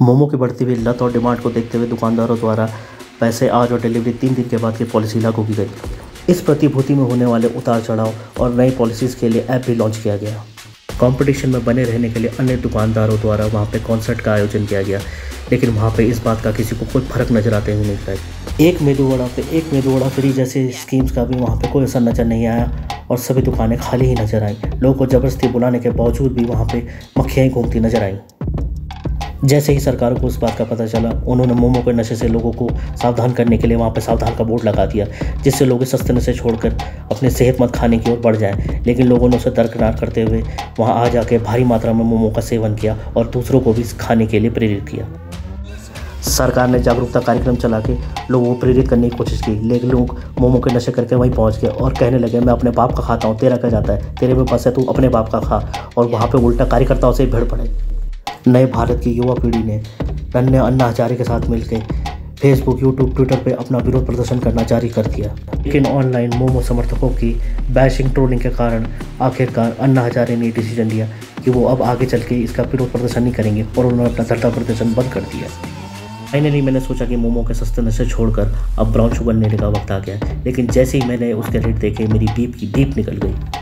मोमो की बढ़ती हुई लत और डिमांड को देखते हुए दुकानदारों द्वारा पैसे, आज और डिलीवरी तीन दिन के बाद की पॉलिसी लागू की गई। इस प्रतिभूति में होने वाले उतार चढ़ाव और नई पॉलिसीज़ के लिए ऐप भी लॉन्च किया गया। कंपटीशन में बने रहने के लिए अन्य दुकानदारों द्वारा वहाँ पे कॉन्सर्ट का आयोजन किया गया, लेकिन वहाँ पे इस बात का किसी को कोई फ़र्क नज़र आते हुए नहीं दिखाई। एक मेदू वड़ा पे, एक मेदू वड़ा फ्री जैसे स्कीम्स का भी वहाँ पे कोई असर नज़र नहीं आया और सभी दुकानें खाली ही नज़र आई। लोगों को ज़बरदस्ती बुलाने के बावजूद भी वहाँ पे मक्खियाँ घूमती नज़र आईं। जैसे ही सरकार को उस बात का पता चला, उन्होंने मोमो के नशे से लोगों को सावधान करने के लिए वहाँ पर सावधान का बोर्ड लगा दिया, जिससे लोग सस्ते नशे छोड़कर अपने सेहतमंद खाने की ओर बढ़ जाएँ। लेकिन लोगों ने उसे दरकिनार करते हुए वहाँ आ जाके भारी मात्रा में मोमो का सेवन किया और दूसरों को भी खाने के लिए प्रेरित किया। सरकार ने जागरूकता कार्यक्रम चला के लोगों को प्रेरित करने की कोशिश की, लेकिन लोग मोमो के नशे करके वहीं पहुँच गए और कहने लगे, मैं अपने बाप का खाता हूँ, तेरा क्या जाता है? तेरे में बस है, तू अपने बाप का खा। और वहाँ पे उल्टा कार्यकर्ताओं से भिड़ पड़े। नए भारत की युवा पीढ़ी ने नन्हे अन्ना हजारे के साथ मिलकर फेसबुक यूट्यूब ट्विटर पर अपना विरोध प्रदर्शन करना जारी कर दिया। लेकिन ऑनलाइन मोमो समर्थकों की बैशिंग ट्रोलिंग के कारण आखिरकार अन्ना हजारे ने डिसीज़न लिया कि वो अब आगे चल के इसका विरोध प्रदर्शन नहीं करेंगे और उन्होंने अपना धरता प्रदर्शन बंद कर दिया। फाइनली मैंने सोचा कि मोमो के सस्ते नशे छोड़कर अब ब्राउन शुगर लेने का वक्त आ गया लेकिन जैसे ही मैंने उसके रेट देखे, मेरी डीप की डीप निकल गई।